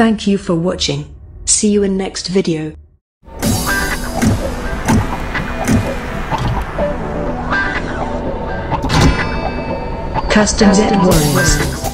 Thank you for watching. See you in next video. Customs Net Warriors.